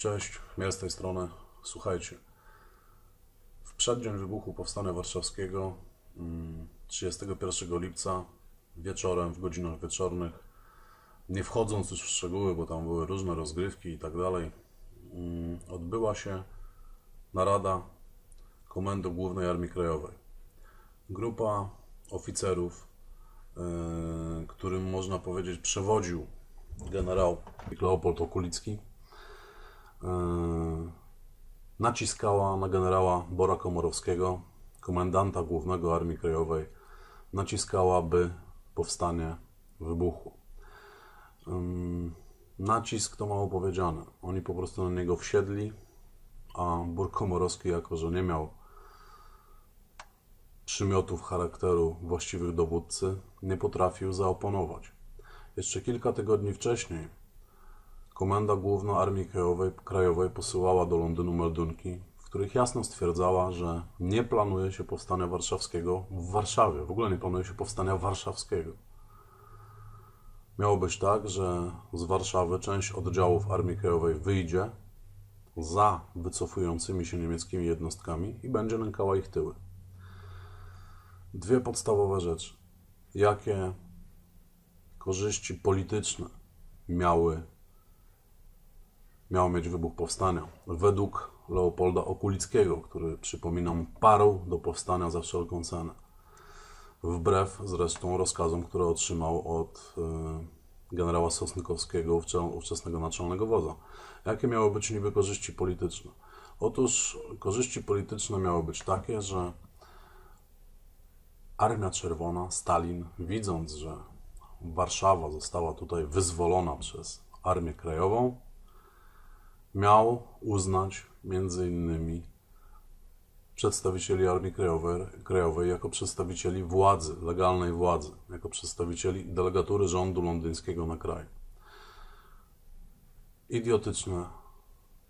Cześć, ja z tej strony. Słuchajcie, w przeddzień wybuchu Powstania Warszawskiego mm, 31 lipca wieczorem, w godzinach wieczornych, nie wchodząc już w szczegóły, bo tam były różne rozgrywki i tak dalej, mm, odbyła się narada Komendy Głównej Armii Krajowej. Grupa oficerów, yy, którym można powiedzieć przewodził generał Leopold Okulicki, naciskała na generała Bora Komorowskiego, komendanta głównego Armii Krajowej, naciskała, by powstanie wybuchło. Yy, nacisk to mało powiedziane. Oni po prostu na niego wsiedli, a Bór Komorowski, jako że nie miał przymiotów charakteru właściwych dowódcy, nie potrafił zaoponować. Jeszcze kilka tygodni wcześniej Komenda Główna Armii Krajowej, Krajowej posyłała do Londynu meldunki, w których jasno stwierdzała, że nie planuje się powstania warszawskiego w Warszawie. W ogóle nie planuje się powstania warszawskiego. Miało być tak, że z Warszawy część oddziałów Armii Krajowej wyjdzie za wycofującymi się niemieckimi jednostkami i będzie nękała ich tyły. Dwie podstawowe rzeczy. Jakie korzyści polityczne miały, miał mieć wybuch powstania? Według Leopolda Okulickiego, który, przypominam, parł do powstania za wszelką cenę. Wbrew zresztą rozkazom, które otrzymał od y, generała Sosnkowskiego, ówczesnego naczelnego wodza. Jakie miały być niby korzyści polityczne? Otóż korzyści polityczne miały być takie, że Armia Czerwona, Stalin, widząc, że Warszawa została tutaj wyzwolona przez Armię Krajową, miał uznać między innymi przedstawicieli Armii Krajowej, Krajowej jako przedstawicieli władzy, legalnej władzy, jako przedstawicieli delegatury rządu londyńskiego na kraj. Idiotyczne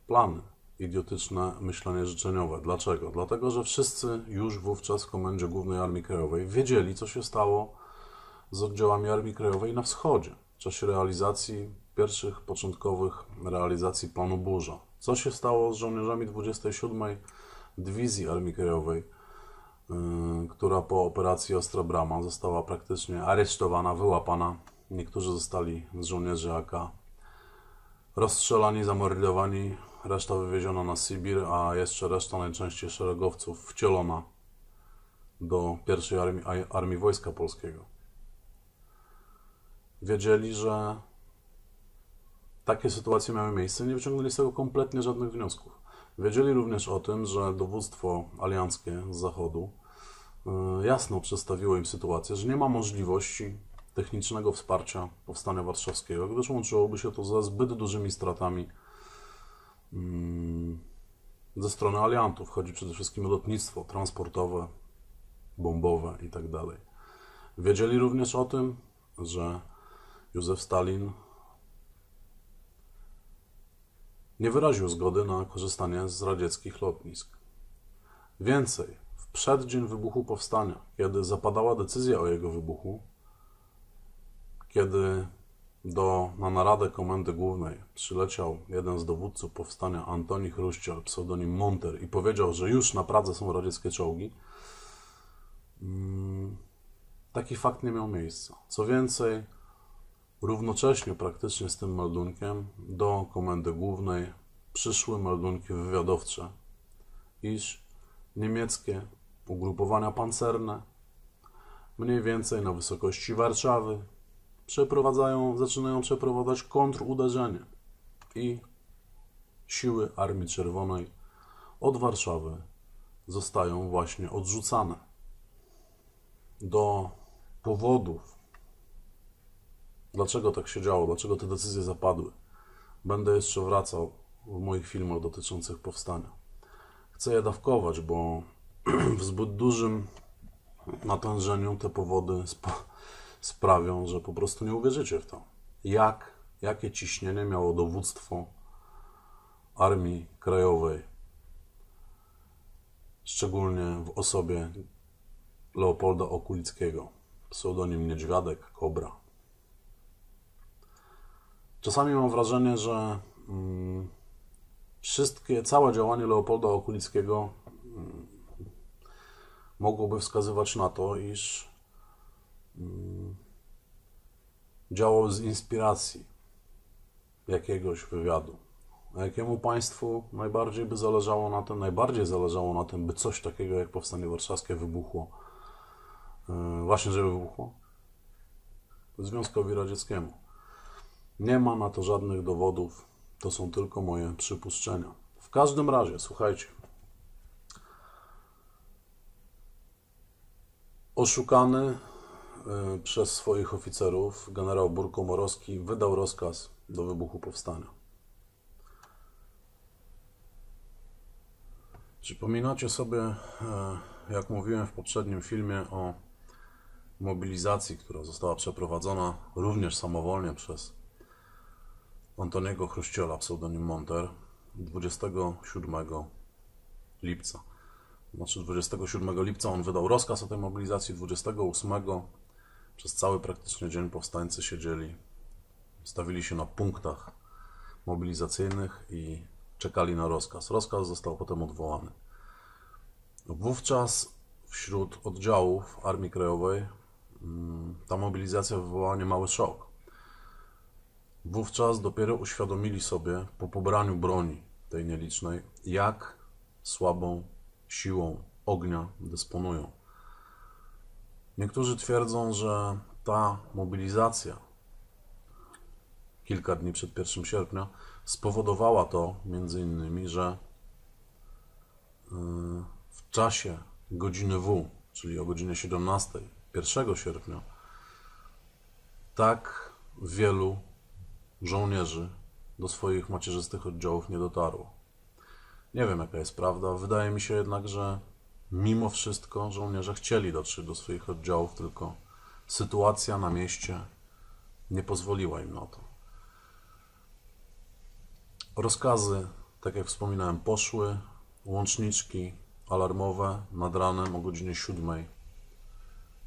plany idiotyczne myślenie życzeniowe. Dlaczego? Dlatego, że wszyscy już wówczas w Komendzie Głównej Armii Krajowej wiedzieli, co się stało z oddziałami Armii Krajowej na wschodzie w czasie realizacji pierwszych, początkowych realizacji planu Burza. Co się stało z żołnierzami 27 Dywizji Armii Krajowej, yy, która po operacji Ostra Brama została praktycznie aresztowana, wyłapana. Niektórzy zostali z żołnierzy AK rozstrzelani, zamordowani, reszta wywieziona na Sybir, a jeszcze reszta najczęściej szeregowców wcielona do pierwszej armii, armii Wojska Polskiego. Wiedzieli, że takie sytuacje miały miejsce, nie wyciągnęli z tego kompletnie żadnych wniosków. Wiedzieli również o tym, że dowództwo alianckie z Zachodu y, jasno przedstawiło im sytuację, że nie ma możliwości technicznego wsparcia powstania warszawskiego, gdyż łączyłoby się to ze zbyt dużymi stratami mm, ze strony aliantów. Chodzi przede wszystkim o lotnictwo transportowe, bombowe itd. Tak Wiedzieli również o tym, że Józef Stalin nie wyraził zgody na korzystanie z radzieckich lotnisk. Więcej, w przeddzień wybuchu powstania, kiedy zapadała decyzja o jego wybuchu, kiedy do, na naradę Komendy Głównej przyleciał jeden z dowódców powstania, Antoni Chruściel, pseudonim Monter, i powiedział, że już na Pradze są radzieckie czołgi, mm, taki fakt nie miał miejsca. Co więcej, równocześnie praktycznie z tym meldunkiem do Komendy Głównej przyszły meldunki wywiadowcze, iż niemieckie ugrupowania pancerne mniej więcej na wysokości Warszawy przeprowadzają, zaczynają przeprowadzać kontruderzenie i siły Armii Czerwonej od Warszawy zostają właśnie odrzucane. Do powodów, dlaczego tak się działo, dlaczego te decyzje zapadły, będę jeszcze wracał w moich filmach dotyczących powstania. Chcę je dawkować, bo w zbyt dużym natężeniu te powody sprawią, że po prostu nie uwierzycie w to. Jak, jakie ciśnienie miało dowództwo Armii Krajowej, szczególnie w osobie Leopolda Okulickiego, pseudonim Niedźwiadek, Kobra. Czasami mam wrażenie, że mm, wszystkie, całe działanie Leopolda Okulickiego mm, mogłoby wskazywać na to, iż mm, działał z inspiracji jakiegoś wywiadu. A jakiemu państwu najbardziej by zależało na tym, najbardziej zależało na tym, by coś takiego jak Powstanie Warszawskie wybuchło, yy, właśnie żeby wybuchło? Związkowi Radzieckiemu. Nie ma na to żadnych dowodów, to są tylko moje przypuszczenia. W każdym razie, słuchajcie. Oszukany y, przez swoich oficerów generał Burkomorowski wydał rozkaz do wybuchu powstania. Przypominacie sobie, y, jak mówiłem w poprzednim filmie o mobilizacji, która została przeprowadzona również samowolnie przez Antoniego Chruściola, pseudonim Monter, 27 lipca. Znaczy 27 lipca on wydał rozkaz o tej mobilizacji, 28 przez cały praktycznie dzień powstańcy siedzieli, stawili się na punktach mobilizacyjnych i czekali na rozkaz. Rozkaz został potem odwołany. Wówczas wśród oddziałów Armii Krajowej mm, ta mobilizacja wywołała niemały szok. Wówczas dopiero uświadomili sobie po pobraniu broni tej nielicznej, jak słabą siłą ognia dysponują. Niektórzy twierdzą, że ta mobilizacja kilka dni przed 1 sierpnia spowodowała to między innymi, że yy, w czasie godziny W, czyli o godzinie 17, 1 sierpnia, tak wielu żołnierzy do swoich macierzystych oddziałów nie dotarło. Nie wiem, jaka jest prawda. Wydaje mi się jednak, że mimo wszystko żołnierze chcieli dotrzeć do swoich oddziałów, tylko sytuacja na mieście nie pozwoliła im na to. Rozkazy, tak jak wspominałem, poszły. Łączniczki alarmowe nad ranem o godzinie 7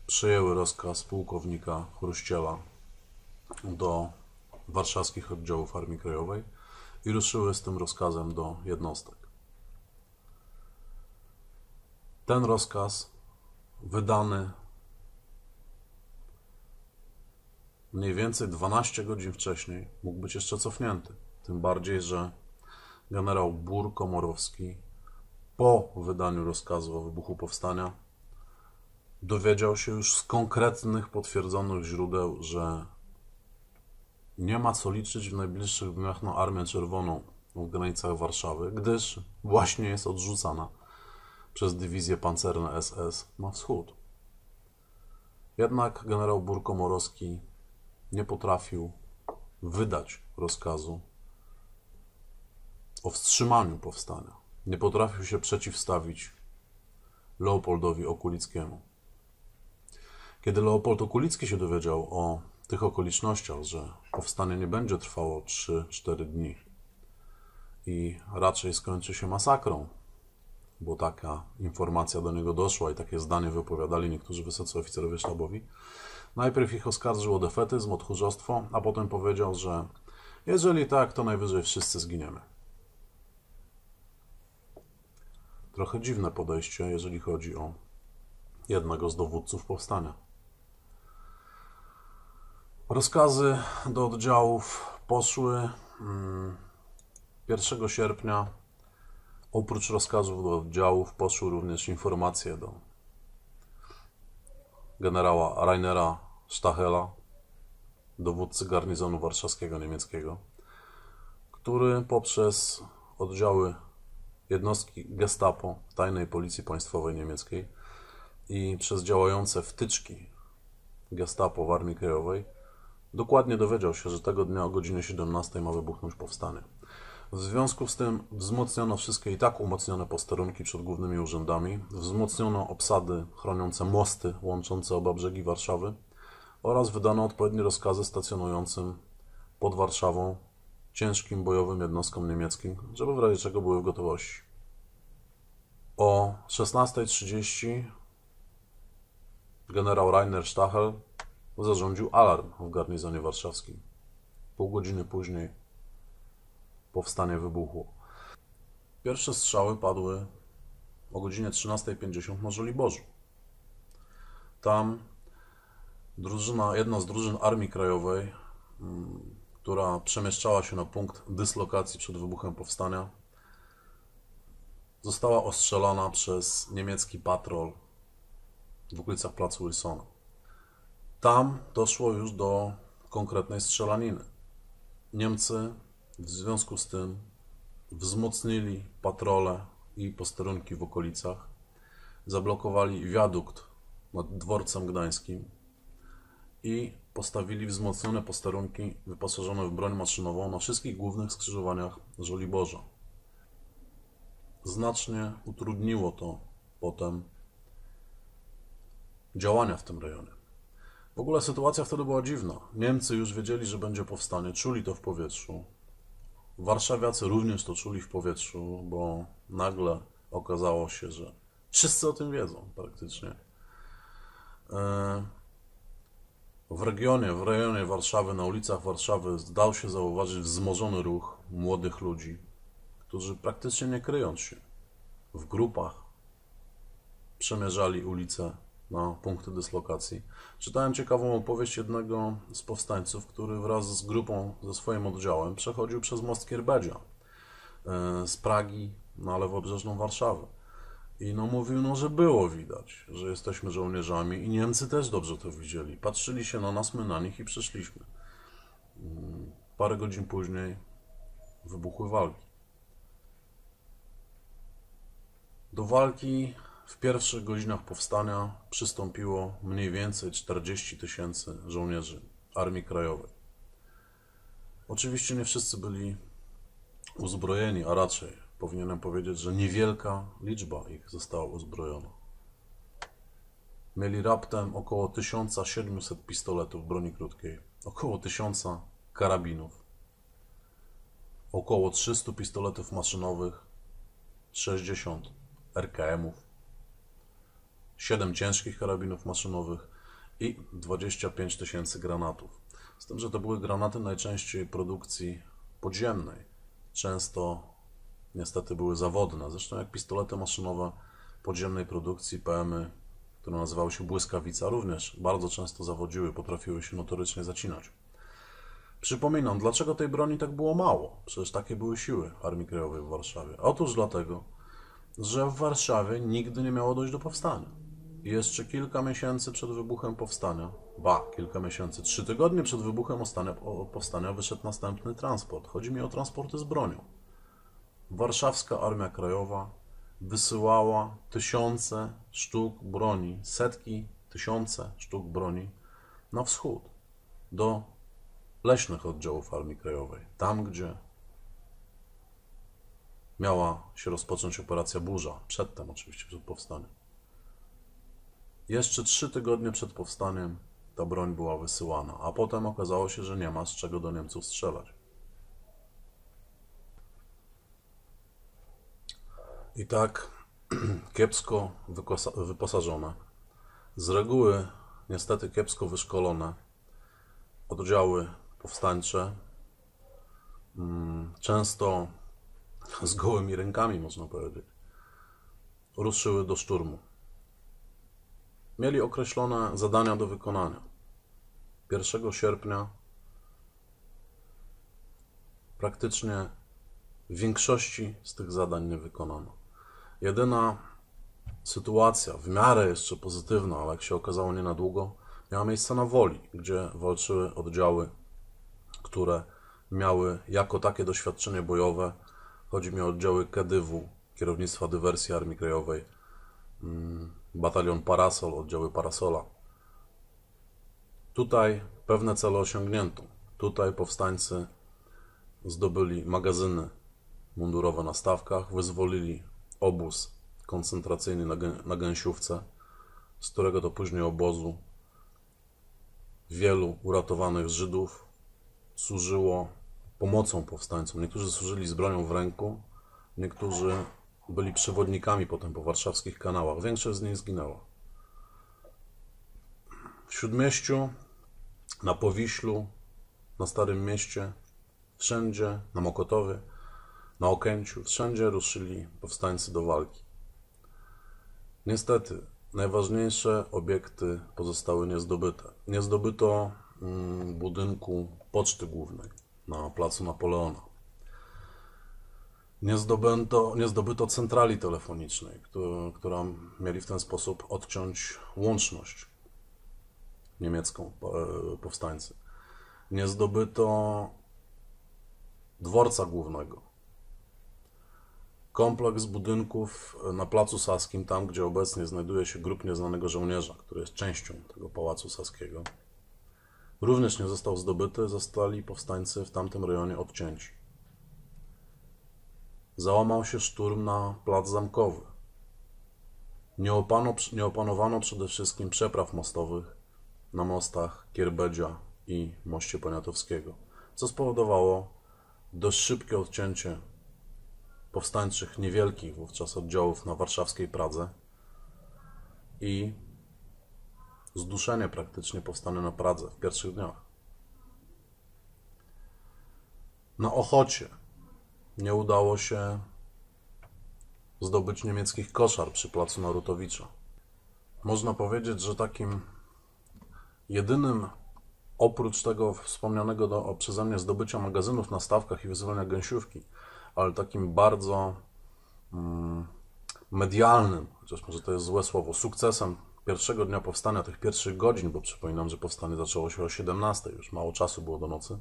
przyjęły rozkaz pułkownika Chruściela do warszawskich oddziałów Armii Krajowej i ruszyły z tym rozkazem do jednostek. Ten rozkaz wydany mniej więcej 12 godzin wcześniej mógł być jeszcze cofnięty. Tym bardziej, że generał Bur Komorowski po wydaniu rozkazu o wybuchu powstania dowiedział się już z konkretnych, potwierdzonych źródeł, że nie ma co liczyć w najbliższych dniach na Armię Czerwoną w granicach Warszawy, gdyż właśnie jest odrzucana przez dywizje pancerne SS na wschód. Jednak generał Burkomorowski nie potrafił wydać rozkazu o wstrzymaniu powstania. Nie potrafił się przeciwstawić Leopoldowi Okulickiemu. Kiedy Leopold Okulicki się dowiedział o tych okolicznościach, że powstanie nie będzie trwało 3-4 dni i raczej skończy się masakrą, bo taka informacja do niego doszła i takie zdanie wypowiadali niektórzy wysocy oficerowie sztabowi. Najpierw ich oskarżył o defetyzm, o tchórzostwo, a potem powiedział, że jeżeli tak, to najwyżej wszyscy zginiemy. Trochę dziwne podejście, jeżeli chodzi o jednego z dowódców powstania. Rozkazy do oddziałów poszły 1 mm, sierpnia. Oprócz rozkazów do oddziałów poszły również informacje do generała Rainera Stachela, dowódcy garnizonu warszawskiego niemieckiego, który poprzez oddziały jednostki Gestapo, tajnej policji państwowej niemieckiej i przez działające wtyczki Gestapo w Armii Krajowej Dokładnie dowiedział się, że tego dnia o godzinie 17 ma wybuchnąć powstanie. W związku z tym wzmocniono wszystkie i tak umocnione posterunki przed głównymi urzędami, wzmocniono obsady chroniące mosty łączące oba brzegi Warszawy oraz wydano odpowiednie rozkazy stacjonującym pod Warszawą ciężkim bojowym jednostkom niemieckim, żeby w razie czego były w gotowości. O 16.30 generał Rainer Stachel zarządził alarm w garnizonie warszawskim. Pół godziny później powstanie wybuchło. Pierwsze strzały padły o godzinie 13.50 na Żoliborzu. Tam drużyna, jedna z drużyn Armii Krajowej, mm, która przemieszczała się na punkt dyslokacji przed wybuchem powstania, została ostrzelona przez niemiecki patrol w okolicach placu Wilsona. Tam doszło już do konkretnej strzelaniny. Niemcy w związku z tym wzmocnili patrole i posterunki w okolicach, zablokowali wiadukt nad dworcem gdańskim i postawili wzmocnione posterunki wyposażone w broń maszynową na wszystkich głównych skrzyżowaniach Żoliborza. Znacznie utrudniło to potem działania w tym rejonie. W ogóle sytuacja wtedy była dziwna. Niemcy już wiedzieli, że będzie powstanie, czuli to w powietrzu. Warszawiacy również to czuli w powietrzu, bo nagle okazało się, że wszyscy o tym wiedzą praktycznie. E, w regionie, w rejonie Warszawy, na ulicach Warszawy zdał się zauważyć wzmożony ruch młodych ludzi, którzy praktycznie nie kryjąc się w grupach przemierzali ulice na punkty dyslokacji. Czytałem ciekawą opowieść jednego z powstańców, który wraz z grupą, ze swoim oddziałem przechodził przez most Kierbedzia e, z Pragi na lewobrzeżną Warszawę. I no mówił, no, że było widać, że jesteśmy żołnierzami i Niemcy też dobrze to widzieli. Patrzyli się na nas, my na nich i przyszliśmy. Mm, parę godzin później wybuchły walki. Do walki w pierwszych godzinach powstania przystąpiło mniej więcej 40 tysięcy żołnierzy Armii Krajowej. Oczywiście nie wszyscy byli uzbrojeni, a raczej powinienem powiedzieć, że niewielka liczba ich została uzbrojona. Mieli raptem około 1700 pistoletów broni krótkiej, około 1000 karabinów, około 300 pistoletów maszynowych, 60 RKM-ów, 7 ciężkich karabinów maszynowych i 25 tysięcy granatów. Z tym, że to były granaty najczęściej produkcji podziemnej. Często niestety były zawodne. Zresztą jak pistolety maszynowe podziemnej produkcji PMy, które nazywały się Błyskawica, również bardzo często zawodziły, potrafiły się notorycznie zacinać. Przypominam, dlaczego tej broni tak było mało? Przecież takie były siły Armii Krajowej w Warszawie. Otóż dlatego, że w Warszawie nigdy nie miało dojść do powstania. Jeszcze kilka miesięcy przed wybuchem powstania, ba, kilka miesięcy, trzy tygodnie przed wybuchem powstania wyszedł następny transport. Chodzi mi o transporty z bronią. Warszawska Armia Krajowa wysyłała tysiące sztuk broni, setki, tysiące sztuk broni na wschód, do leśnych oddziałów Armii Krajowej, tam gdzie miała się rozpocząć operacja Burza, przedtem oczywiście, przed powstaniem. Jeszcze trzy tygodnie przed powstaniem ta broń była wysyłana, a potem okazało się, że nie ma z czego do Niemców strzelać. I tak kiepsko wyposażone, z reguły niestety kiepsko wyszkolone oddziały powstańcze, mm, często z gołymi rękami, można powiedzieć, ruszyły do szturmu mieli określone zadania do wykonania. 1 sierpnia praktycznie większości z tych zadań nie wykonano. Jedyna sytuacja, w miarę jeszcze pozytywna, ale jak się okazało nie na długo, miała miejsce na Woli, gdzie walczyły oddziały, które miały jako takie doświadczenie bojowe. Chodzi mi o oddziały KDW, Kierownictwa Dywersji Armii Krajowej, mm, batalion Parasol, oddziały Parasola. Tutaj pewne cele osiągnięto. Tutaj powstańcy zdobyli magazyny mundurowe na stawkach, wyzwolili obóz koncentracyjny na, Gęsiówce, z którego to później obozu wielu uratowanych Żydów służyło pomocą powstańcom. Niektórzy służyli z bronią w ręku, niektórzy byli przewodnikami potem po warszawskich kanałach. Większość z nich zginęła. W Śródmieściu, na Powiślu, na Starym Mieście, wszędzie, na Mokotowie, na Okęciu, wszędzie ruszyli powstańcy do walki. Niestety, najważniejsze obiekty pozostały niezdobyte. Nie zdobyto mm, budynku Poczty Głównej na placu Napoleona. Nie zdobyto, nie zdobyto centrali telefonicznej, która, która mieli w ten sposób odciąć łączność niemiecką e, powstańcy. Nie zdobyto dworca głównego. Kompleks budynków na Placu Saskim, tam gdzie obecnie znajduje się grup nieznanego żołnierza, który jest częścią tego Pałacu Saskiego, również nie został zdobyty, zostali powstańcy w tamtym rejonie odcięci. Załamał się szturm na Plac Zamkowy. Nie, opano, nie opanowano przede wszystkim przepraw mostowych na mostach Kierbedzia i moście Poniatowskiego, co spowodowało dość szybkie odcięcie powstańczych niewielkich wówczas oddziałów na warszawskiej Pradze i zduszenie praktycznie powstania na Pradze w pierwszych dniach. Na Ochocie nie udało się zdobyć niemieckich koszar przy placu Narutowicza. Można powiedzieć, że takim jedynym oprócz tego wspomnianego do, przeze mnie zdobycia magazynów na stawkach i wyzywania gęsiówki, ale takim bardzo mm, medialnym, chociaż może to jest złe słowo, sukcesem pierwszego dnia powstania, tych pierwszych godzin, bo przypominam, że powstanie zaczęło się o 17, już mało czasu było do nocy,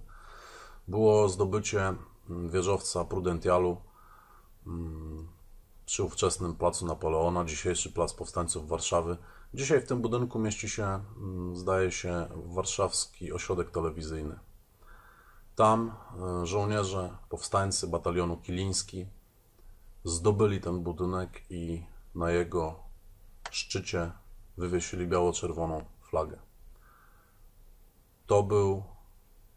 było zdobycie wieżowca Prudentialu mm, przy ówczesnym placu Napoleona, dzisiejszy plac powstańców Warszawy. Dzisiaj w tym budynku mieści się, mm, zdaje się, warszawski ośrodek telewizyjny. Tam e, żołnierze, powstańcy batalionu Kiliński zdobyli ten budynek i na jego szczycie wywiesili biało-czerwoną flagę. To był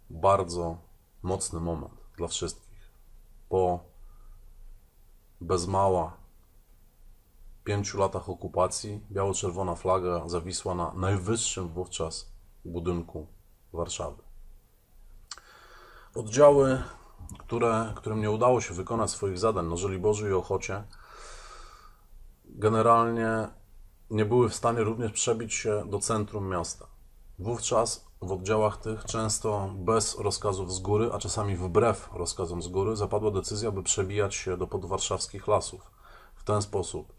bardzo mocny moment dla wszystkich. Po bez mała pięciu latach okupacji biało-czerwona flaga zawisła na najwyższym wówczas budynku Warszawy. Oddziały, które, którym nie udało się wykonać swoich zadań na Żoliborzu i Ochocie, generalnie nie były w stanie również przebić się do centrum miasta. Wówczas w oddziałach tych często bez rozkazów z góry, a czasami wbrew rozkazom z góry, zapadła decyzja, by przebijać się do podwarszawskich lasów. W ten sposób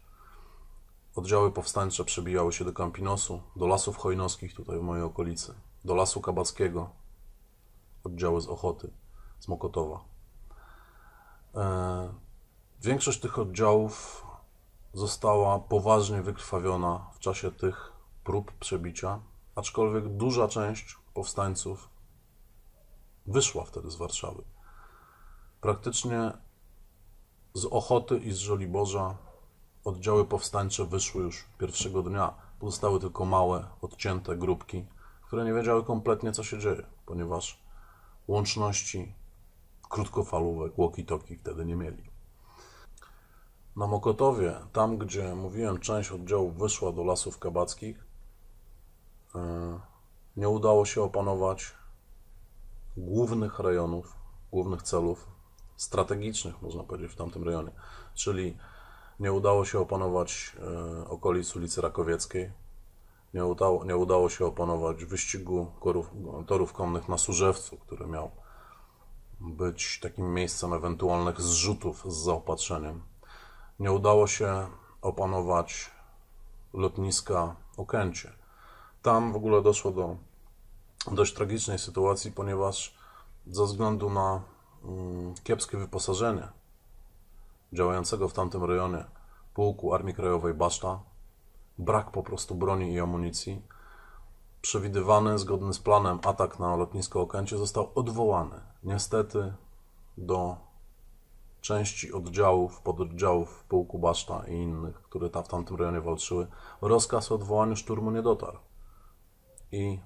oddziały powstańcze przebijały się do Campinosu, do lasów hojnowskich tutaj w mojej okolicy, do lasu kabackiego, oddziały z Ochoty, z Mokotowa. E, większość tych oddziałów została poważnie wykrwawiona w czasie tych prób przebicia, aczkolwiek duża część powstańców wyszła wtedy z Warszawy. Praktycznie z Ochoty i z Żoliborza oddziały powstańcze wyszły już pierwszego dnia. Pozostały tylko małe, odcięte grupki, które nie wiedziały kompletnie, co się dzieje, ponieważ łączności krótkofalówek, walkie-talkie wtedy nie mieli. Na Mokotowie, tam gdzie mówiłem, część oddziałów wyszła do lasów kabackich, nie udało się opanować głównych rejonów, głównych celów strategicznych, można powiedzieć, w tamtym rejonie. Czyli nie udało się opanować e, okolic ulicy Rakowieckiej, nie udało, nie udało się opanować wyścigu korów, torów konnych na Surzewcu, który miał być takim miejscem ewentualnych zrzutów z zaopatrzeniem. Nie udało się opanować lotniska Okęcie. Tam w ogóle doszło do dość tragicznej sytuacji, ponieważ ze względu na mm, kiepskie wyposażenie działającego w tamtym rejonie pułku Armii Krajowej Baszta, brak po prostu broni i amunicji, przewidywany zgodny z planem atak na lotnisko Okęcie został odwołany. Niestety do części oddziałów, pododdziałów pułku Baszta i innych, które tam w tamtym rejonie walczyły, rozkaz o odwołaniu szturmu nie dotarł. I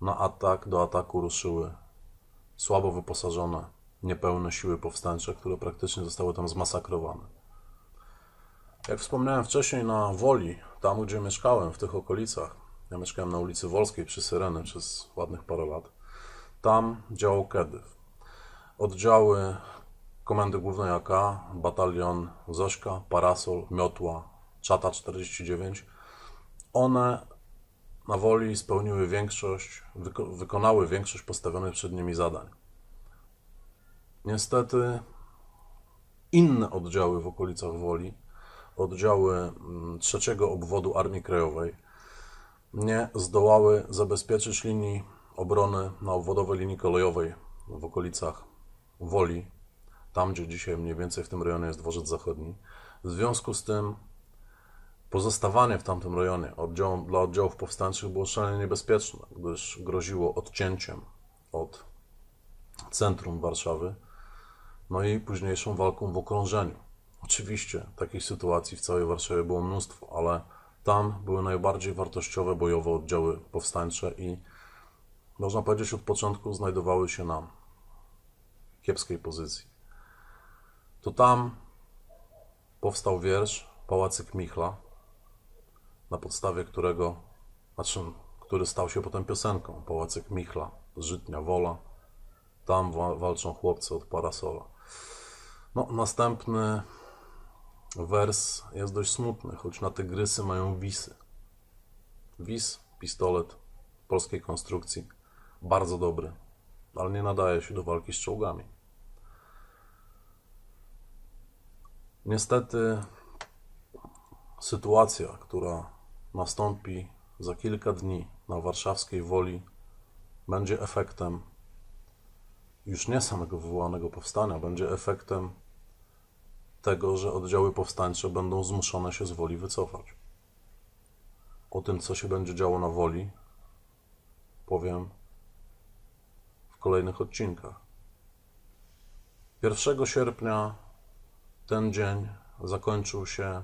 na atak, do ataku ruszyły słabo wyposażone, niepełne siły powstańcze, które praktycznie zostały tam zmasakrowane. Jak wspomniałem wcześniej, na Woli, tam gdzie mieszkałem, w tych okolicach, ja mieszkałem na ulicy Wolskiej przy Syreny przez ładnych parę lat, tam działał Kedyw. Oddziały Komendy Głównej AK, batalion Zośka, Parasol, Miotła, Czata 49. One na woli spełniły większość, wyko wykonały większość postawionych przed nimi zadań. Niestety inne oddziały w okolicach Woli, oddziały mm, trzeciego obwodu Armii Krajowej, nie zdołały zabezpieczyć linii obrony na obwodowej linii kolejowej w okolicach Woli, tam gdzie dzisiaj mniej więcej w tym rejonie jest dworzec zachodni. W związku z tym pozostawanie w tamtym rejonie dla oddziałów powstańczych było szalenie niebezpieczne, gdyż groziło odcięciem od centrum Warszawy, no i późniejszą walką w okrążeniu. Oczywiście takich sytuacji w całej Warszawie było mnóstwo, ale tam były najbardziej wartościowe bojowe oddziały powstańcze i można powiedzieć od początku znajdowały się na kiepskiej pozycji. To tam powstał wiersz Pałacyk Michla, na podstawie którego, znaczy, który stał się potem piosenką Pałacyk Michla, Żytnia Wola. Tam walczą chłopcy od parasola. No, następny wers jest dość smutny, choć na tygrysy mają wisy. Wis, pistolet polskiej konstrukcji, bardzo dobry, ale nie nadaje się do walki z czołgami. Niestety sytuacja, która nastąpi za kilka dni na warszawskiej woli, będzie efektem już nie samego wywołanego powstania, będzie efektem tego, że oddziały powstańcze będą zmuszone się z woli wycofać. O tym, co się będzie działo na woli, powiem w kolejnych odcinkach. 1 sierpnia ten dzień zakończył się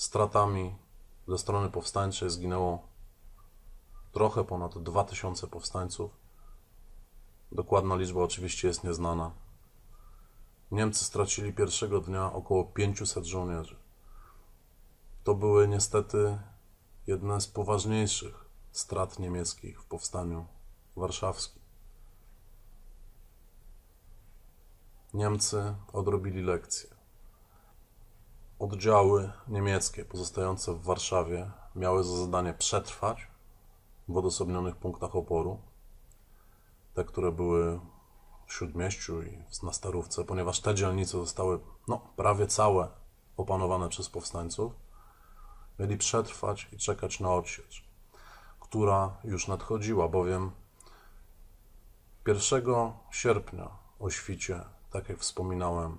stratami ze strony powstańczej. Zginęło trochę ponad 2000 powstańców. Dokładna liczba oczywiście jest nieznana. Niemcy stracili pierwszego dnia około 500 żołnierzy. To były niestety jedne z poważniejszych strat niemieckich w powstaniu warszawskim. Niemcy odrobili lekcję. Oddziały niemieckie pozostające w Warszawie miały za zadanie przetrwać w odosobnionych punktach oporu, te, które były w Śródmieściu i na Starówce, ponieważ te dzielnice zostały no, prawie całe opanowane przez powstańców, mieli przetrwać i czekać na odsiecz, która już nadchodziła, bowiem 1 sierpnia o świcie, tak jak wspominałem,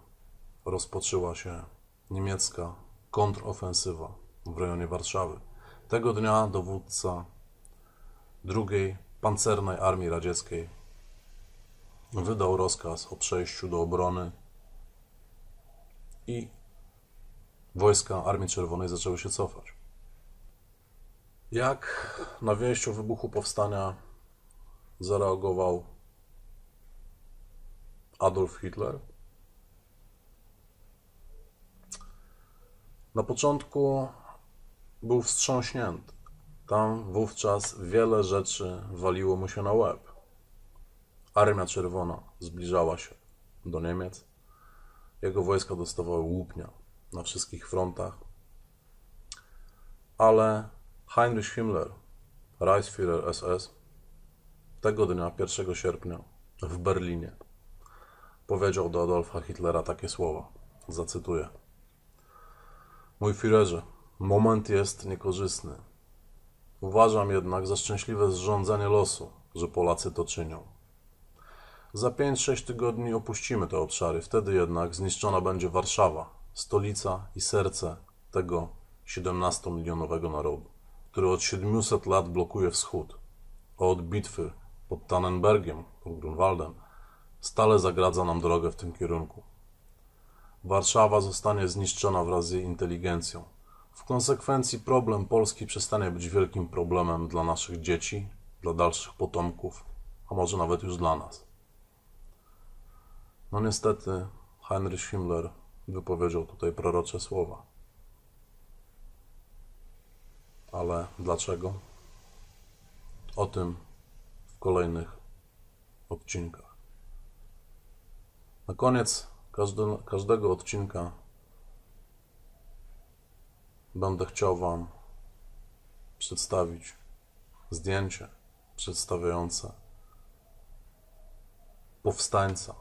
rozpoczęła się niemiecka kontrofensywa w rejonie Warszawy. Tego dnia dowódca II Pancernej Armii Radzieckiej wydał rozkaz o przejściu do obrony i wojska Armii Czerwonej zaczęły się cofać. Jak na wieść o wybuchu powstania zareagował Adolf Hitler? Na początku był wstrząśnięty. Tam wówczas wiele rzeczy waliło mu się na łeb. Armia Czerwona zbliżała się do Niemiec. Jego wojska dostawały łupnia na wszystkich frontach. Ale Heinrich Himmler, Reichsführer SS, tego dnia, 1 sierpnia, w Berlinie, powiedział do Adolfa Hitlera takie słowa. Zacytuję. Mój Führerze, moment jest niekorzystny. Uważam jednak za szczęśliwe zrządzenie losu, że Polacy to czynią. Za 5-6 tygodni opuścimy te obszary, wtedy jednak zniszczona będzie Warszawa, stolica i serce tego 17-milionowego narodu, który od 700 lat blokuje wschód, a od bitwy pod Tannenbergiem, pod Grunwaldem, stale zagradza nam drogę w tym kierunku. Warszawa zostanie zniszczona wraz z jej inteligencją. W konsekwencji problem Polski przestanie być wielkim problemem dla naszych dzieci, dla dalszych potomków, a może nawet już dla nas. No niestety Heinrich Himmler wypowiedział tutaj prorocze słowa. Ale dlaczego? O tym w kolejnych odcinkach. Na koniec każdy, każdego odcinka będę chciał Wam przedstawić zdjęcie przedstawiające powstańca,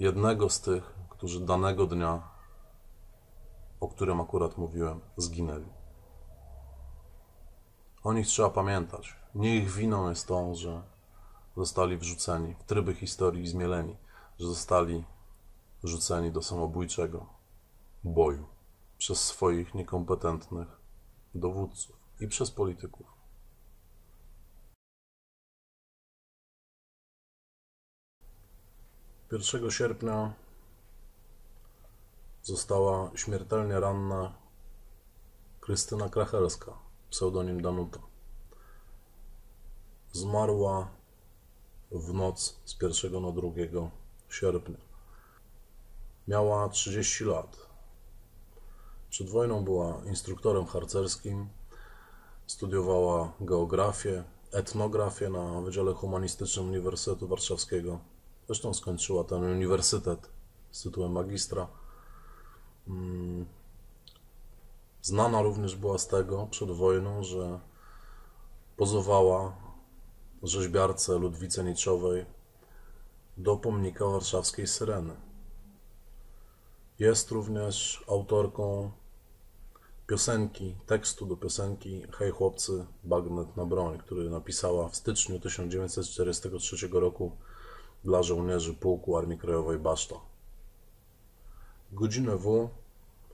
jednego z tych, którzy danego dnia, o którym akurat mówiłem, zginęli. O nich trzeba pamiętać. Nie ich winą jest to, że zostali wrzuceni w tryby historii i zmieleni, że zostali rzuceni do samobójczego boju przez swoich niekompetentnych dowódców i przez polityków. 1 sierpnia została śmiertelnie ranna Krystyna Krachelska, pseudonim Danuta. Zmarła w noc z 1 na 2 sierpnia. Miała 30 lat. Przed wojną była instruktorem harcerskim, studiowała geografię, etnografię na Wydziale Humanistycznym Uniwersytetu Warszawskiego Zresztą skończyła ten uniwersytet z tytułem magistra. Mm. Znana również była z tego przed wojną, że pozowała rzeźbiarce Ludwice Niczowej do pomnika warszawskiej Syreny. Jest również autorką piosenki, tekstu do piosenki Hej chłopcy, bagnet na broń, który napisała w styczniu 1943 roku dla żołnierzy Pułku Armii Krajowej Baszta. Godzinę W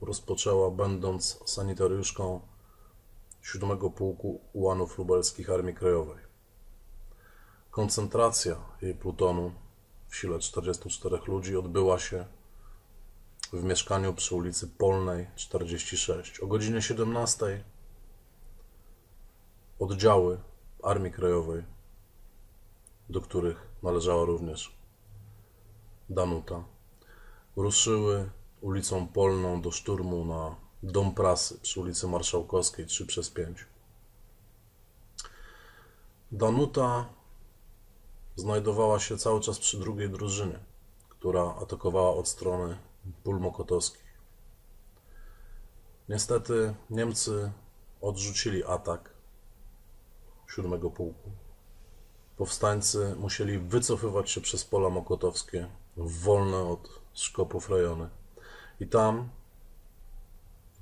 rozpoczęła będąc sanitariuszką 7 Pułku Ułanów Lubelskich Armii Krajowej. Koncentracja jej plutonu w sile 44 ludzi odbyła się w mieszkaniu przy ulicy Polnej 46. O godzinie 17 oddziały Armii Krajowej do których należała również Danuta, ruszyły ulicą Polną do szturmu na Dom Prasy przy ulicy Marszałkowskiej 3 przez 5. Danuta znajdowała się cały czas przy drugiej drużynie, która atakowała od strony pól mokotowskich. Niestety Niemcy odrzucili atak siódmego pułku Powstańcy musieli wycofywać się przez pola mokotowskie, wolne od szkopów rejony. I tam,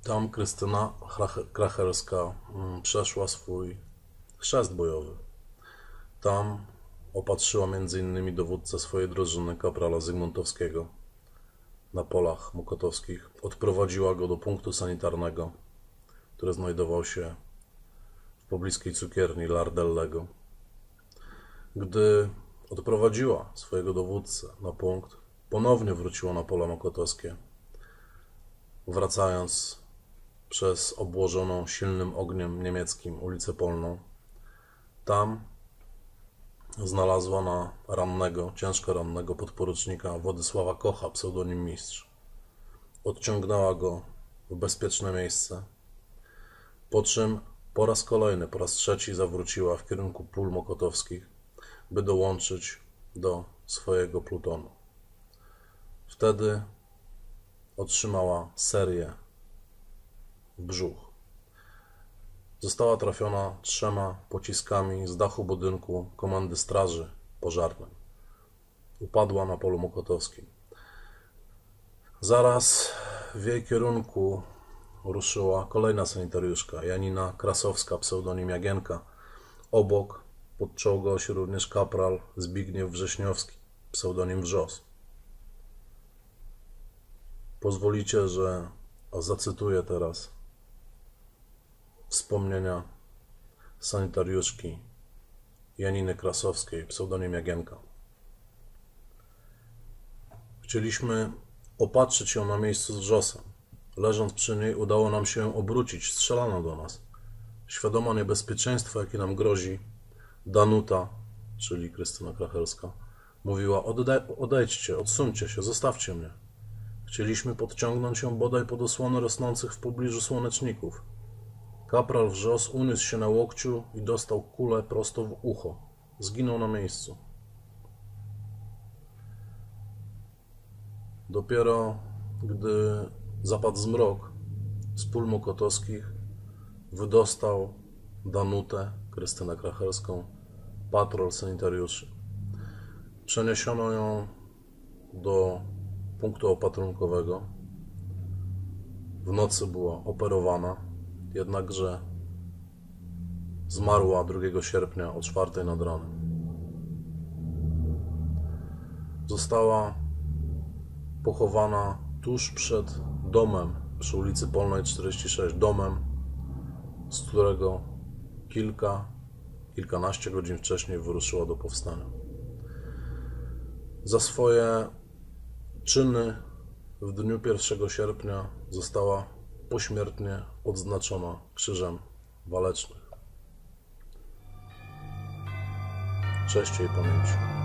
tam Krystyna Kracherska mm, przeszła swój chrzest bojowy. Tam opatrzyła m.in. dowódcę swojej drużyny, kaprala Zygmuntowskiego, na polach mokotowskich. Odprowadziła go do punktu sanitarnego, który znajdował się w pobliskiej cukierni Lardellego. Gdy odprowadziła swojego dowódcę na punkt, ponownie wróciła na pola mokotowskie, wracając przez obłożoną silnym ogniem niemieckim ulicę Polną. Tam znalazła na rannego, ciężko rannego podporucznika Władysława Kocha, pseudonim Mistrz. Odciągnęła go w bezpieczne miejsce, po czym po raz kolejny, po raz trzeci zawróciła w kierunku pól mokotowskich, by dołączyć do swojego plutonu. Wtedy otrzymała serię w brzuch. Została trafiona trzema pociskami z dachu budynku komendy straży pożarnej. Upadła na polu mokotowskim. Zaraz w jej kierunku ruszyła kolejna sanitariuszka, Janina Krasowska, pseudonim Jagienka. Obok Podczołgał się również kapral Zbigniew Wrześniowski, pseudonim Wrzos. Pozwolicie, że zacytuję teraz wspomnienia sanitariuszki Janiny Krasowskiej, pseudonim Jagienka. Chcieliśmy opatrzyć się na miejscu z wrzosem. Leżąc przy niej, udało nam się obrócić. Strzelano do nas. Świadoma niebezpieczeństwa, jakie nam grozi, Danuta, czyli Krystyna Krachelska, mówiła: Odejdźcie, odsuńcie się, zostawcie mnie. Chcieliśmy podciągnąć ją bodaj pod osłonę rosnących w pobliżu słoneczników. Kapral wrzos uniósł się na łokciu i dostał kulę prosto w ucho. Zginął na miejscu. Dopiero gdy zapadł zmrok z pól mokotowskich, wydostał Danutę, Krystynę Krachelską, patrol sanitariuszy. Przeniesiono ją do punktu opatrunkowego. W nocy była operowana, jednakże zmarła 2 sierpnia o 4 nad ranem. Została pochowana tuż przed domem przy ulicy Polnej 46, domem, z którego kilka, kilkanaście godzin wcześniej wyruszyła do powstania. Za swoje czyny w dniu 1 sierpnia została pośmiertnie odznaczona Krzyżem Walecznych. Cześć jej pamięci.